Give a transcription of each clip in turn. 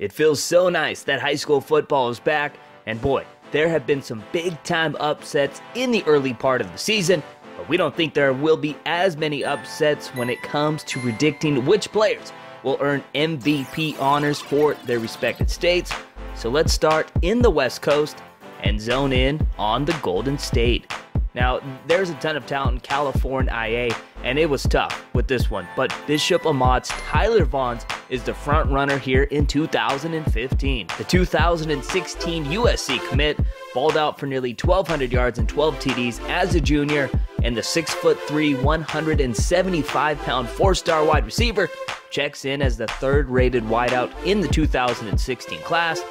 It feels so nice that high school football is back, and boy, there have been some big time upsets in the early part of the season, but we don't think there will be as many upsets when it comes to predicting which players will earn MVP honors for their respective states. So let's start in the West Coast and zone in on the Golden State. Now, there's a ton of talent in California IA, and it was tough with this one, but Bishop Amat's Tyler Vaughns is the front runner here in 2015. The 2016 USC commit balled out for nearly 1,200 yards and 12 TDs as a junior, and the 6'3, 175 pound four star wide receiver checks in as the third rated wideout in the 2016 class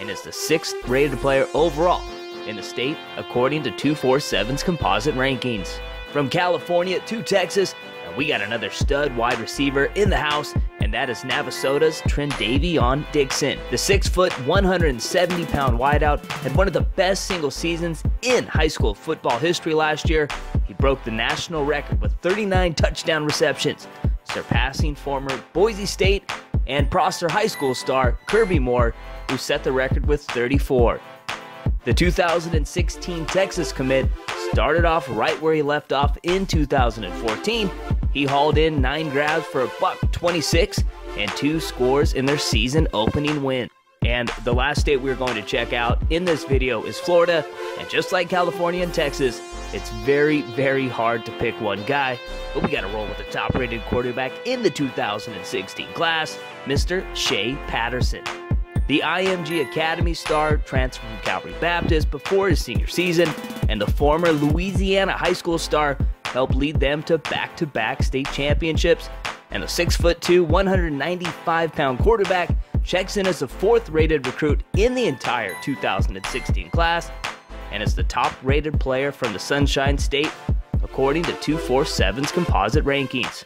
and is the sixth rated player overall in the state according to 247's composite rankings. From California to Texas, we got another stud wide receiver in the house, that is Navasota's Tren'Davian Dickson. The 6 foot, 170 pound wideout had one of the best single seasons in high school football history last year. He broke the national record with 39 touchdown receptions, surpassing former Boise State and Prosser High School star Kirby Moore, who set the record with 34. The 2016 Texas commit started off right where he left off in 2014. He hauled in nine grabs for a buck 26 and two scores in their season opening win. And the last state we're going to check out in this video is Florida. And just like California and Texas, it's very, very hard to pick one guy. But we got to roll with the top rated quarterback in the 2016 class, Mr. Shea Patterson. The IMG Academy star transferred from Calvary Baptist before his senior season, and the former Louisiana high school star helped lead them to back to back state championships. And the 6'2, 195 pound quarterback checks in as the fourth rated recruit in the entire 2016 class and is the top rated player from the Sunshine State according to 247's composite rankings.